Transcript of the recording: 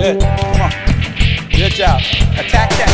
Good. Come on. Good job. Attack that.